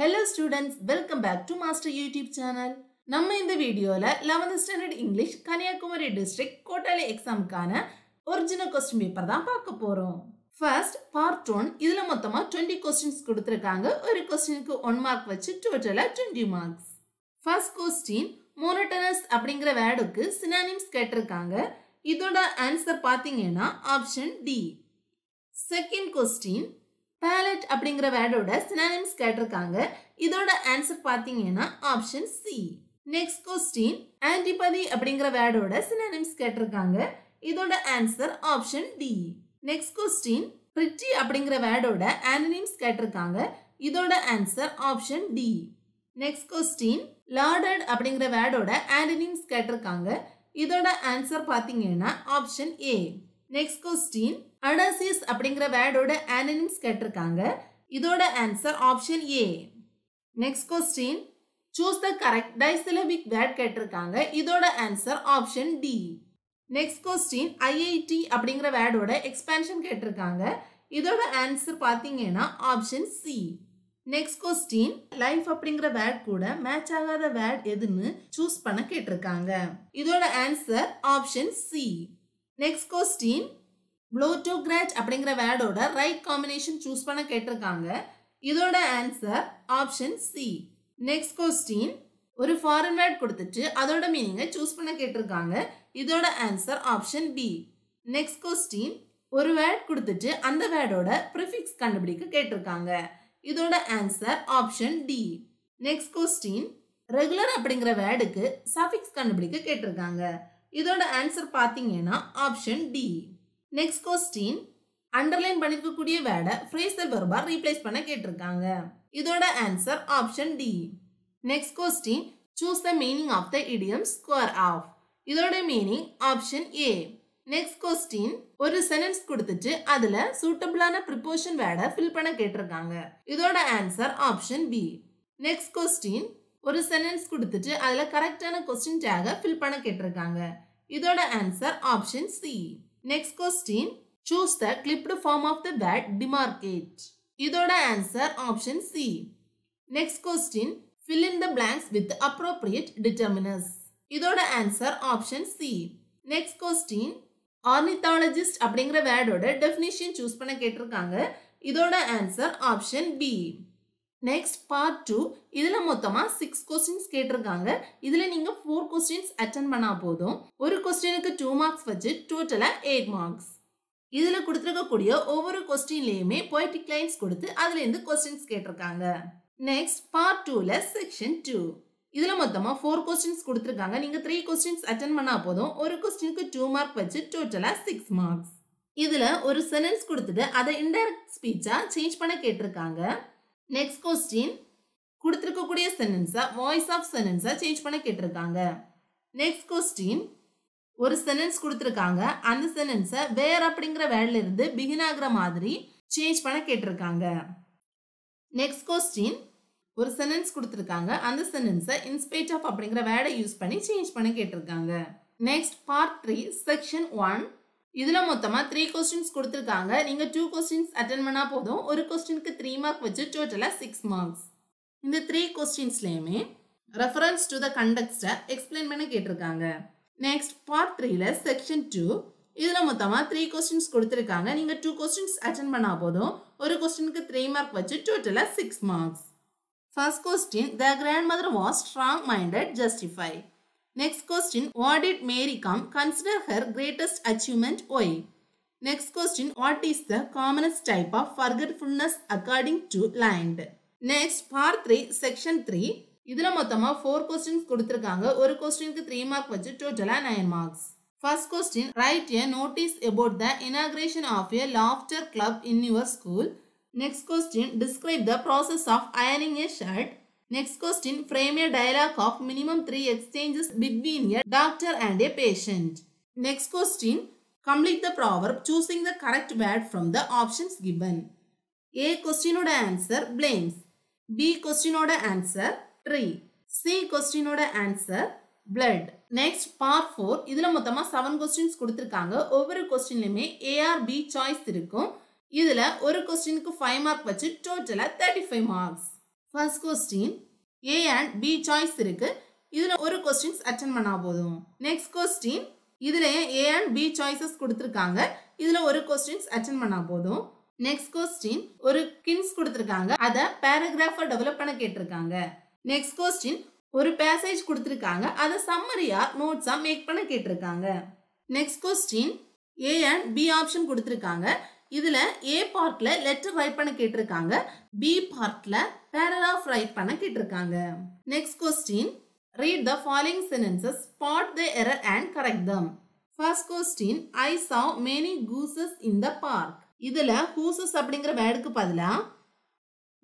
Hello students welcome back to master YouTube channel நம்ம இந்த வீடியோவில் eleventh standard English Kanyakumari district quarterly எக்ஸாமுக்கான original question paper தான் பார்க்க போகிறோம் ஃபர்ஸ்ட் பார்ட் ஒன் இதில் மொத்தமாக டுவெண்ட்டி கொஸ்டின்ஸ் கொடுத்துருக்காங்க. ஒரு கொஸ்டினுக்கு ஒன் மார்க் வச்சு டோட்டலாக twenty marks first question monotonous அப்படிங்கிற வேர்டுக்கு சினானிம்ஸ் கேட்டிருக்காங்க. இதோட ஆன்சர் பார்த்தீங்கன்னா option D second question ballot அப்படிங்கிற வேர்டோட சினானிம்ஸ் கேட்டிருக்காங்க. இதோட ஆன்சர் பார்த்தீங்கன்னா option C next question antipathy அப்படிங்கிற வேர்டோட சினானிம்ஸ் கேட்டிருக்காங்க. இதோட answer option D next question pretty அப்படிங்கிற வேர்டோட ஆனனிம்ஸ் கேட்டிருக்காங்க. இதோட answer option D next question lauded அப்படிங்கிற வேர்டோட ஆன்டனிம்ஸ் கேட்டிருக்காங்க. இதோட ஆன்சர் பார்த்தீங்கன்னா option A next question audacious அப்படிங்கிற வேர்டோட ஆனனிம்ஸ் கேட்டிருக்காங்க. இதோட answer option A next question choose the correct disyllabic word கேட்டிருக்காங்க. இதோட answer option D next question IIT அப்படிங்கிற வேர்டோட எக்ஸ்பேன்ஷன் கேட்டிருக்காங்க. இதோட ஆன்சர் பார்த்தீங்கன்னா option C next question life அப்படிங்கிற வேர்ட் கூட மேட்ச் ஆகாத வேர்ட் எதுன்னு சூஸ் பண்ண கேட்டிருக்காங்க. இதோட answer option C next question plutocrat அப்படிங்கிற வேர்டோட ரைட் காம்பினேஷன் சூஸ் பண்ண கேட்டிருக்காங்க. இதோட answer option C next question ஒரு ஃபாரின் வேர்ட் கொடுத்துட்டு அதோட மீனிங்கை சூஸ் பண்ண கேட்டிருக்காங்க. இதோட answer option B next question ஒரு வேர்ட் கொடுத்துட்டு அந்த வேர்டோட ப்ரிஃபிக்ஸ் கண்டுபிடிக்க கேட்டிருக்காங்க. இதோட answer option D next question regular அப்படிங்கிற வேர்டுக்கு சஃபிக்ஸ் கண்டுபிடிக்க கேட்டிருக்காங்க. இதோட ஆன்சர் பார்த்தீங்கன்னா option D next question underline பண்ணிருக்கக்கூடிய வேர்டை த வெர்பா ரீப்ளேஸ் பண்ண கேட்டிருக்காங்க. இதோட answer option D next question choose the meaning of the idiom square off இதோட meaning option A next question ஒரு சென்டென்ஸ் கொடுத்துட்டு அதுல சூட்டபிளான ப்ரிப்போஷன் வேர்டை ஃபில் பண்ண கேட்டிருக்காங்க. இதோட answer option B next question ஒரு சென்டென்ஸ் கொடுத்துட்டு அதில் கரெக்டான கொஸ்டின் டேக ஃபில் பண்ண கேட்டிருக்காங்க. இதோட answer option C next question choose the clipped form of the bad demarcate இதோட answer option C next question fill in the blanks with appropriate determiners. இதோட answer option C next question ornithologist அப்படிங்கிற வேர்டோட definition choose பண்ண கேட்டிருக்காங்க. இதோட answer option B next part two இதில் மொத்தமாக six questions கேட்டிருக்காங்க. இதில் நீங்கள் ஃபோர் கொஸ்டின்ஸ் அட்டன் பண்ணால் போதும். ஒரு கொஸ்டினுக்கு டூ மார்க்ஸ் வச்சு டோட்டலாக எயிட் மார்க்ஸ் இதில் கொடுத்துருக்கக்கூடிய ஒவ்வொரு கொஸ்டின்லேயுமே பொய்டிக் லைன்ஸ் கொடுத்து அதுலேருந்து கொஸ்டின்ஸ் கேட்டிருக்காங்க. நெக்ஸ்ட் பார்ட் டூவில் செக்ஷன் டூ இதில் மொத்தமாக ஃபோர் கொஸ்டின்ஸ் கொடுத்துருக்காங்க. நீங்கள் த்ரீ கொஸ்டின்ஸ் அட்டன் பண்ணால் போதும். ஒரு கொஸ்டினுக்கு டூ மார்க் வச்சு டோட்டலாக சிக்ஸ் மார்க்ஸ் இதில் ஒரு சென்டென்ஸ் கொடுத்துட்டு அதை இன்டைரக்ட் ஸ்பீச்சாக சேஞ்ச் பண்ண கேட்டிருக்காங்க. நெக்ஸ்ட் கொஸ்டின் கொடுத்துருக்கக்கூடிய சென்டென்ஸை வாய்ஸ் ஆஃப் சென்டென்ஸை சேஞ்ச் பண்ண கேட்டிருக்காங்க. நெக்ஸ்ட் கொஸ்டின் ஒரு சென்டென்ஸ் கொடுத்துருக்காங்க. அந்த சென்டென்ஸை வேர் அப்படிங்கிற வேர்ட்ல இருந்து பிகின் ஆகிற மாதிரி சேஞ்ச் பண்ண கேட்டிருக்காங்க. நெக்ஸ்ட் கொஸ்டின் ஒரு சென்டென்ஸ் கொடுத்துருக்காங்க. அந்த சென்டென்ஸை இன்ஸ்பைட் ஆஃப் அப்படிங்கிற வேர்டை யூஸ் பண்ணி சேஞ்ச் பண்ண கேட்டிருக்காங்க. Next part three section one இதில் மொத்தமாக த்ரீ கொஸ்டின்ஸ் கொடுத்துருக்காங்க. நீங்கள் டூ கொஸ்டின்ஸ் அட்டன் பண்ணால் போதும். ஒரு கொஸ்டினுக்கு த்ரீ மார்க் வச்சு டோட்டலாக சிக்ஸ் மார்க்ஸ் இந்த த்ரீ கொஸ்டின்ஸ்லேயுமே ரெஃபரன்ஸ் டு த கண்டக்ஸ்டை எக்ஸ்பிளைன் பண்ண கேட்டிருக்காங்க. நெக்ஸ்ட் பார்ட் த்ரீல செக்ஷன் டூ இதில் மொத்தமாக த்ரீ கொஸ்டின்ஸ் கொடுத்துருக்காங்க. நீங்கள் டூ கொஸ்டின்ஸ் அட்டன் பண்ணால் போதும். ஒரு கொஸ்டினுக்கு த்ரீ மார்க் வச்சு டோட்டலாக six marks first question the grand mother was strong minded justify next question what it Mary come consider her greatest achievement why next question what is the commonest type of forgetfulness according to Lind next part three section three இதில் மொத்தமாக four questions கொடுத்துருக்காங்க. ஒரு கொஸ்டினுக்கு three mark வச்சு டோட்டலாக nine marks First question. Write a notice about the inauguration of a laughter club in your school. Next question. Describe the process of ironing a shirt. Next question Frame a dialogue of minimum three exchanges between a doctor and a patient. Next question Complete the proverb choosing the correct word from the options given. A question ஓட answer blames. B question ஓட answer tree. C question ஓட answer blood. Next part four இதில் மொத்தமாக seven questions கொடுத்துருக்காங்க ஒவ்வொரு கொஸ்டின்லையுமே AR B choice இருக்கும் இதில் ஒரு கொஸ்டினுக்கு ஃபைவ் மார்க் வச்சு டோட்டலாக thirty five marks first question A and B choice இருக்கு. இதுல ஒரு கொஸ்டின்ஸ் அட்டன் பண்ணா போதும். நெக்ஸ்ட் கொஸ்டின் இதுலயே ஏ அண்ட் பி சாய்ஸஸ் கொடுத்துருக்காங்க. இதுல ஒரு கொஸ்டின்ஸ் அட்டன் பண்ணா போதும். நெக்ஸ்ட் கொஸ்டின் ஒரு கின்ஸ் கொடுத்துருக்காங்க. அதை பேராகிராஃபா டெவலப் பண்ண கேட்டிருக்காங்க. நெக்ஸ்ட் கொஸ்டின் ஒரு பேசேஜ் கொடுத்துருக்காங்க. அதை சம்மரியா நோட்ஸா மேக் பண்ண கேட்டிருக்காங்க. Next question A and B option கொடுத்துருக்காங்க. இதில் ஏ பார்ட்டில் லெட்டர் ரைட் பண்ண கேட்டிருக்காங்க. பி பார்ட்டில் பேராகிராஃப் ரைட் பண்ண கேட்டிருக்காங்க. Next question read the following sentences spot the error and correct them first question I saw many gooses in the park இதில் gooses அப்படிங்கிற வேர்டுக்கு பதிலாக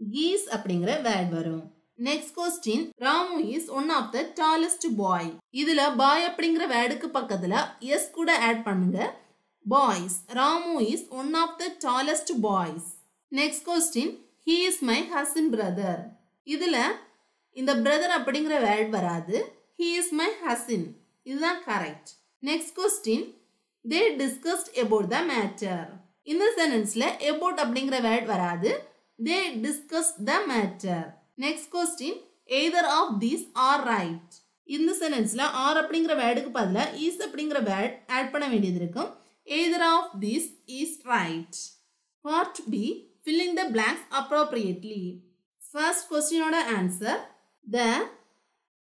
கீஸ் அப்படிங்கிற வேர்ட் வரும். Next question Ramu is one of the tallest boy இதில் boy அப்படிங்கிற வேர்டுக்கு பக்கத்தில் எஸ் கூட ஆட் பண்ணுங்க. Boys Ramu is one of the tallest boys next question he is my cousin brother இதில் இந்த பிரதர் அப்படிங்கிற வேர்ட் வராது. ஹீ இஸ் மை ஹசின் இதுதான் correct next question they discussed about the matter இந்த சென்டென்ஸில் about அப்படிங்கிற word வராது. They discussed the matter next question either of these are right இந்த சென்டென்ஸில் ஆர் அப்படிங்கிற வேர்டுக்கு பதிலாக ஈஸ் அப்படிங்கிற வேர்ட் ஆட் பண்ண வேண்டியது இருக்கும். Either of these is right. Part B. Fill in the blanks appropriately. First question order answer. The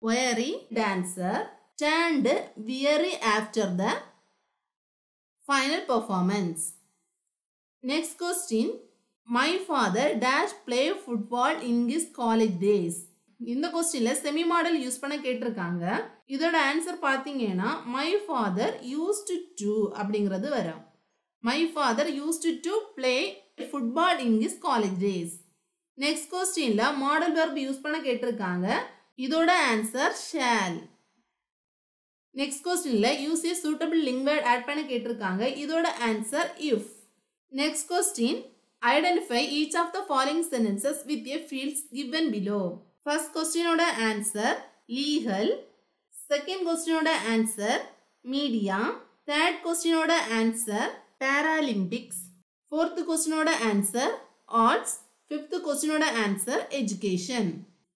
weary dancer turned weary after the final performance. Next question. My father dash play football in his college days. இந்த கொஸ்டின்ல semi model use பண்ண கேட்டிருக்காங்க. இதோட answer பார்த்தீங்கன்னா my father used to அப்படிங்கிறது வரும். My father used to play football in his college days next கொஸ்டின்ல modal verb use பண்ண கேட்டிருக்காங்க. இதோட ஆன்சர் ஷேல் நெக்ஸ்ட் கொஸ்டின்ல use a suitable link word add பண்ண கேட்டிருக்காங்க. இதோட answer if next question identify each of the following sentences with a fields given below first கொஸ்டினோட answer legal second கொஸ்டினோட answer media third கொஸ்டினோட answer paralympics fourth கொஸ்டினோட answer arts fifth கொஸ்டினோட answer education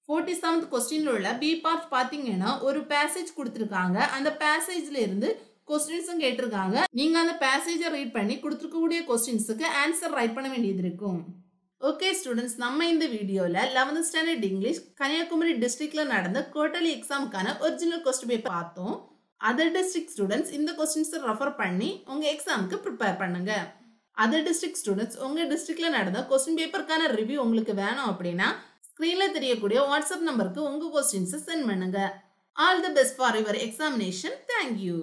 forty seventh கொஸ்டினில் உள்ள be part பார்த்தீங்கன்னா ஒரு passage கொடுத்துருக்காங்க. அந்த பேசேஜில் இருந்து கொஸ்டின்ஸும் கேட்டிருக்காங்க. நீங்கள் அந்த பேசேஜை ரீட் பண்ணி கொடுத்துருக்கக்கூடிய கொஸ்டின்ஸுக்கு ஆன்சர் ரைட் பண்ண வேண்டியது இருக்கும். ஓகே ஸ்டூடெண்ட்ஸ் நம்ம இந்த வீடியோவில் லெவன்த் ஸ்டாண்டர்ட் இங்கிலீஷ் கன்னியாகுமரி டிஸ்ட்ரிக்டில் நடந்த குவார்டர்லி எக்ஸாமுக்கான ஒரிஜினல் கொஸ்டின் பேப்பர் பார்த்தோம். அதர் டிஸ்ட்ரிக்ட் ஸ்டூடெண்ட்ஸ் இந்த கொஸ்டின்ஸை ரெஃபர் பண்ணி உங்கள் எக்ஸாமுக்கு ப்ரிப்பேர் பண்ணுங்க. அதர் டிஸ்ட்ரிக்ட் ஸ்டூடெண்ட்ஸ் உங்கள் டிஸ்ட்ரிக்டில் நடந்த கொஸ்டின் பேப்பருக்கான ரிவ்யூ உங்களுக்கு வேணும் அப்படின்னா ஸ்க்ரீனில் தெரியக்கூடிய வாட்ஸ்அப் நம்பருக்கு உங்கள் கொஸ்டின்ஸை சென்ட் பண்ணுங்க. All the best for your examination thank you